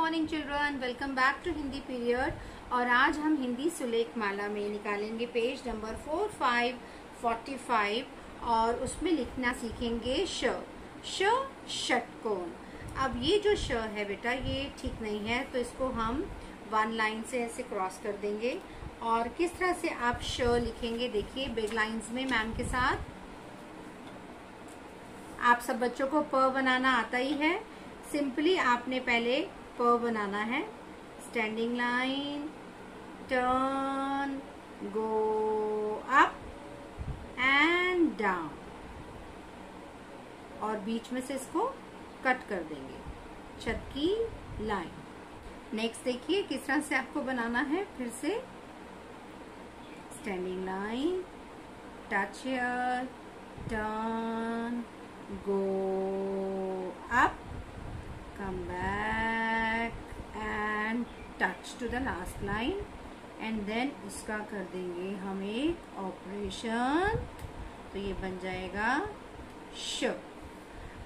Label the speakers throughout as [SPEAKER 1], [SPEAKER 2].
[SPEAKER 1] Morning children welcome back to Hindi period और आज हम हिंदी सुलेख माला में निकालेंगे page number four five forty five और उसमें लिखना सीखेंगे श। श, षटकोण। अब ये जो श है बेटा, ये ठीक नहीं है तो इसको हम वन लाइन से ऐसे क्रॉस कर देंगे। और किस तरह से आप श लिखेंगे, देखिए बिग लाइंस में मैम के साथ। आप सब बच्चों को प बनाना आता ही है। सिंपली आपने पहले प बनाना है। Standing line turn go up and down और बीच में से इसको कट कर देंगे। छत की लाइन नेक्स्ट देखिए किस तरह से आपको बनाना है। फिर से standing line touch turn go touch to the last line and then उसका कर देंगे हम एक ऑपरेशन तो ये बन जाएगा श।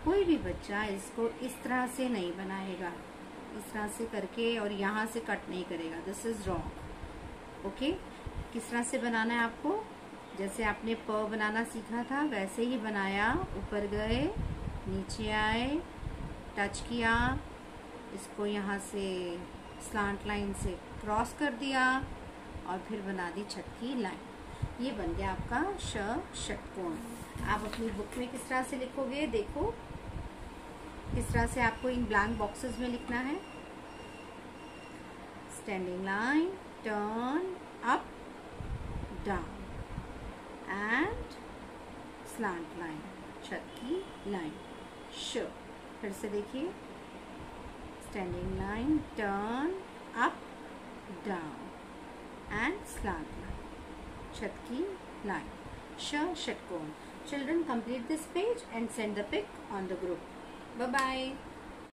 [SPEAKER 1] कोई भी बच्चा इसको इस तरह से नहीं बनाएगा। इस तरह से करके और यहाँ से कट नहीं करेगा। दिस इज़ रॉन्ग ओके किस तरह से बनाना है आपको? जैसे आपने प बनाना सीखा था, वैसे ही बनाया। ऊपर गए, नीचे आए टच किया। इसको यहाँ से स्लांट लाइन से क्रॉस कर दिया और फिर बना दी छत की लाइन ये बन गया आपका श, षटकोण. आप अपनी बुक में किस तरह से लिखोगे? देखो, किस तरह से आपको इन ब्लैंक बॉक्सेस में लिखना है. Standing line turn up down and slant line छत की लाइन श. फिर से देखिए. standing line turn up down and slant. Line chatki line. Sh shatkon children complete this page and send the pic on the group. Bye bye